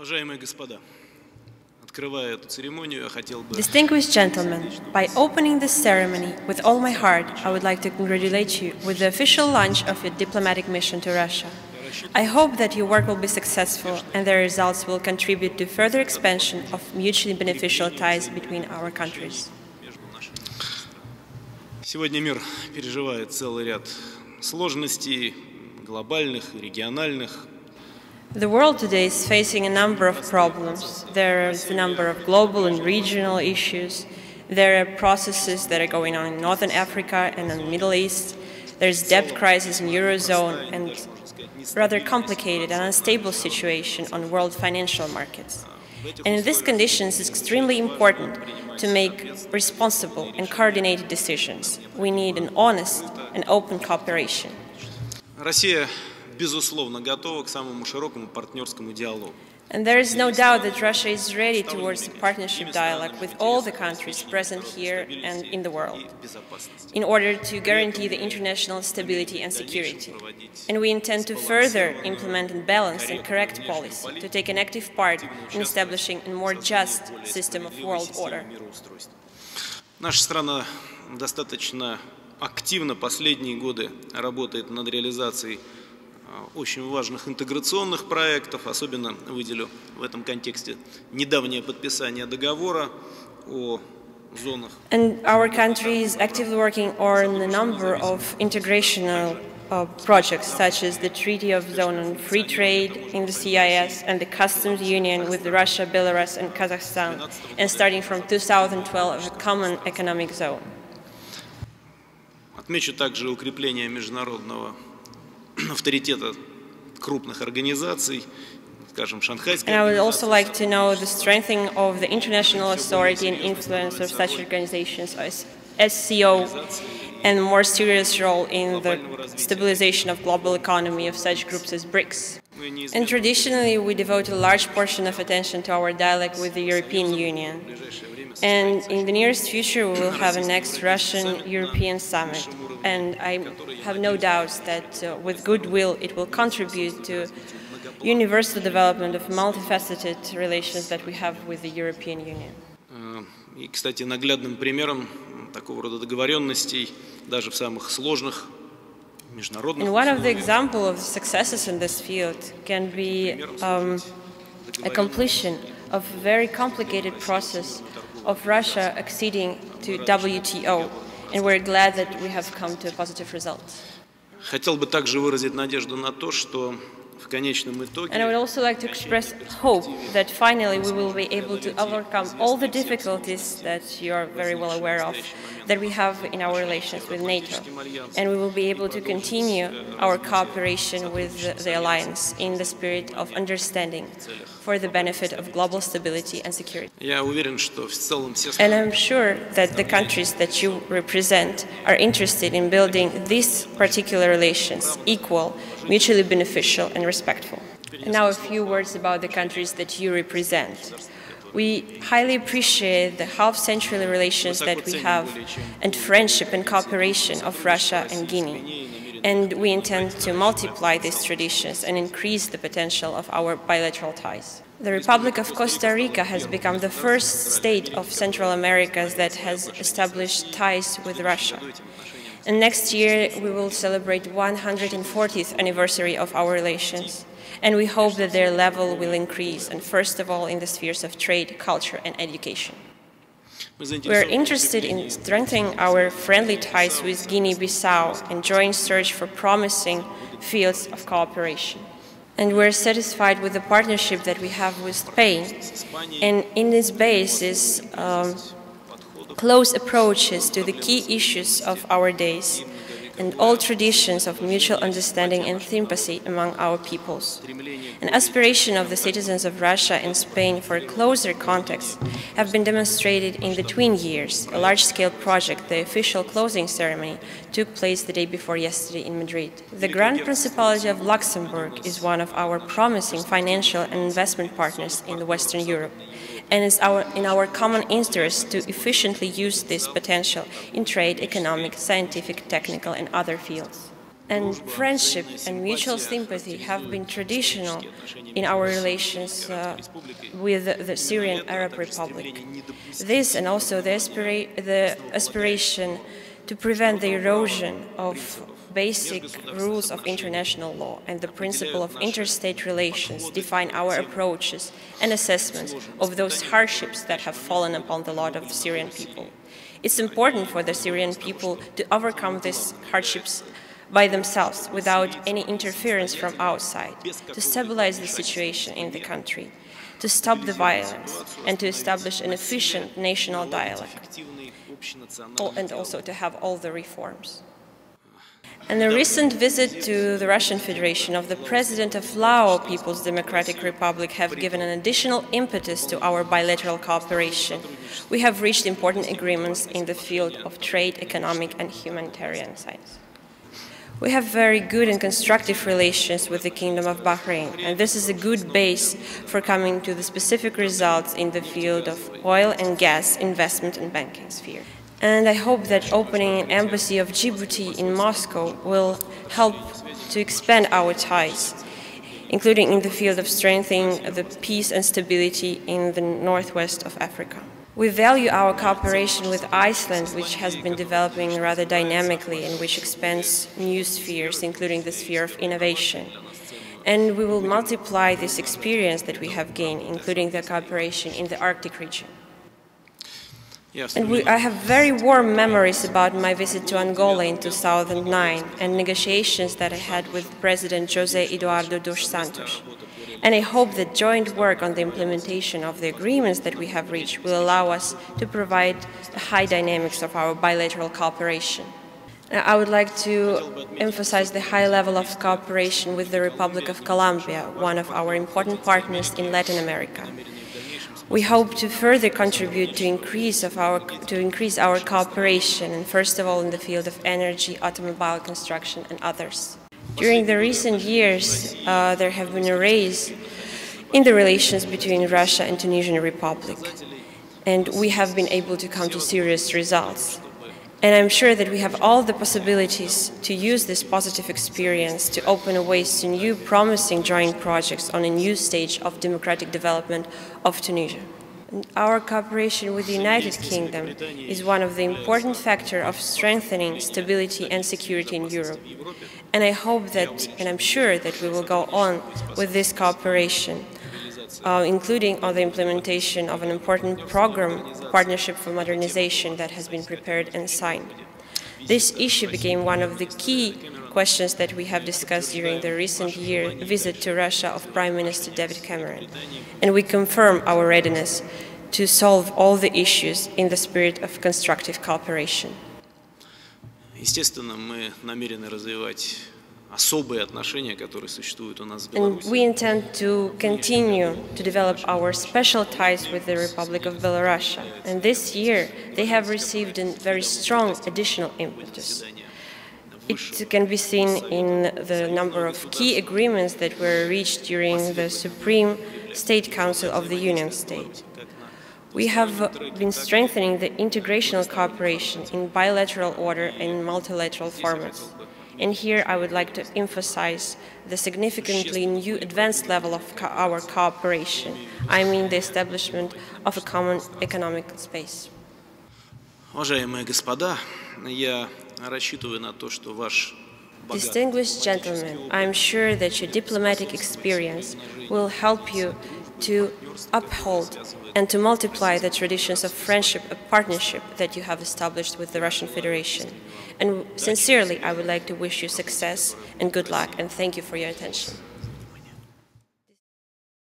Уважаемые господа, открывая эту церемонию, я хотел бы Distinguished gentlemen, by opening this ceremony with all my heart, I would like to congratulate you with the official launch of your diplomatic mission to Russia. I hope that your work will be successful and the results will contribute to further expansion of mutually beneficial ties between our countries. Сегодня мир переживает целый ряд сложностей глобальных и региональных. the world today is facing a number of problems. There is a number of global and regional issues. There are processes that are going on in Northern Africa and in the Middle East. There's debt crisis in Eurozone and rather complicated and unstable situation on world financial markets. And in these conditions, it's extremely important to make responsible and coordinated decisions. We need an honest and open cooperation. Russia безусловно, готова к самому широкому партнерскому диалогу. And there is no doubt that Russia is ready towards a partnership dialogue with all the countries present here and in the world in order to guarantee the international stability and security. And we intend to further implement a balanced and correct policy to take an active part in establishing a more just system of world order. Наша страна достаточно активно последние годы работает над реализацией а, очень важных интеграционных проектов. Особенно выделю в этом контексте недавнее подписание договора о зонах. And our country is actively working on a number of integrational uh, projects, such as the Treaty of Zone on Free Trade in the CIS and the Customs Union with Russia, Belarus, and Kazakhstan, and starting from 2012, a common economic zone. Отмечу также укрепление международного авторитета крупных организаций, скажем, Шанхайской And I would also организации, like to know the strengthening of the international authority and influence of such organizations as SCO and more serious role in the stabilization of global economy of such groups as BRICS. мы неизменно And traditionally, we devote a large portion of attention to our dialogue with the European Union. в ближайшее время And in the nearest future, we will have a next Russian European summit. And I have no doubts that uh, with goodwill, it will contribute to universal development of multifaceted relations that we have with the European Union. Э, И, кстати, наглядным примером такого рода договоренностей даже в самых сложных международных And one of the условиях examples of successes in this field can be um, a completion of a very complicated process of Russia acceding to WTO. And we're glad that we have come to a positive result. Хотел бы также выразить надежду на то, что в конечном итоге And I would also like to express hope that finally we will be able to overcome all the difficulties that you are very well aware of that we have in our relations with NATO. And we will be able to continue our cooperation with the alliance in the spirit of understanding for the benefit of global stability and security. And I'm sure that the countries that you represent are interested in building these particular relations equal mutually beneficial, and respectful. And now, a few words about the countries that you represent. We highly appreciate the half century relations that we have and friendship and cooperation of Russia and Guinea. And we intend to multiply these traditions and increase the potential of our bilateral ties. The Republic of Costa Rica has become the first state of Central America that has established ties with Russia. And next year, we will celebrate 140th anniversary of our relations. And we hope that their level will increase, and first of all, in the spheres of trade, culture, and education. We are interested in strengthening our friendly ties with Guinea-Bissau and joint search for promising fields of cooperation. And we're satisfied with the partnership that we have with Spain. And in this basis, um, close approaches to the key issues of our days and all traditions of mutual understanding and sympathy among our peoples. An aspiration of the citizens of Russia and Spain for closer contacts have been demonstrated in the twin years. A large-scale project, the official closing ceremony, took place the day before yesterday in Madrid. The Grand Principality of Luxembourg is one of our promising financial and investment partners in Western Europe and it's our, in our common interest to efficiently use this potential in trade, economic, scientific, technical, and other fields. And friendship and mutual sympathy have been traditional in our relations uh, with the Syrian Arab Republic. This and also the, aspira the aspiration to prevent the erosion of basic rules of international law and the principle of interstate relations define our approaches and assessments of those hardships that have fallen upon the lot of the Syrian people. It's important for the Syrian people to overcome these hardships by themselves without any interference from outside, to stabilize the situation in the country, to stop the violence, and to establish an efficient national dialogue, and also to have all the reforms. And a recent visit to the Russian Federation of the President of Lao People's Democratic Republic have given an additional impetus to our bilateral cooperation. We have reached important agreements in the field of trade, economic and humanitarian science. We have very good and constructive relations with the Kingdom of Bahrain, and this is a good base for coming to the specific results in the field of oil and gas investment and banking sphere. And I hope that opening an embassy of Djibouti in Moscow will help to expand our ties, including in the field of strengthening the peace and stability in the northwest of Africa. We value our cooperation with Iceland, which has been developing rather dynamically and which expands new spheres, including the sphere of innovation. And we will multiply this experience that we have gained, including the cooperation in the Arctic region. And we, I have very warm memories about my visit to Angola in 2009 and negotiations that I had with President José Eduardo dos Santos. And I hope that joint work on the implementation of the agreements that we have reached will allow us to provide the high dynamics of our bilateral cooperation. Uh, I would like to emphasize the high level of cooperation with the Republic of Colombia, one of our important partners in Latin America. We hope to further contribute to increase, of our, to increase our cooperation, and first of all in the field of energy, automobile construction, and others. During the recent years, uh, there have been a raise in the relations between Russia and Tunisian Republic, and we have been able to come to serious results. And I'm sure that we have all the possibilities to use this positive experience to open a ways to new promising joint projects on a new stage of democratic development of Tunisia. Our cooperation with the United Kingdom is one of the important factors of strengthening stability and security in Europe. And I hope that, and I'm sure that we will go on with this cooperation, uh, including on the implementation of an important program, Partnership for Modernization, that has been prepared and signed. This issue became one of the key questions that we have discussed during the recent year visit to Russia of Prime Minister David Cameron. And we confirm our readiness to solve all the issues in the spirit of constructive cooperation. Естественно, мы намерены развивать особые отношения, которые существуют у нас с And we intend to continue to develop our special ties with the Republic of Belarus. And this year, they have received a very strong additional impetus. It can be seen in the number of key agreements that were reached during the Supreme State Council of the Union State. We have been strengthening the integrational cooperation in bilateral order and multilateral formats. And here I would like to emphasize the significantly new advanced level of co our cooperation. I mean the establishment of a common economic space. Уважаемые господа, я рассчитываю на то, что ваш Distinguished gentlemen, I am sure that your diplomatic experience will help you to uphold and to multiply the traditions of friendship and partnership that you have established with the Russian Federation. And sincerely, I would like to wish you success and good luck, and thank you for your attention.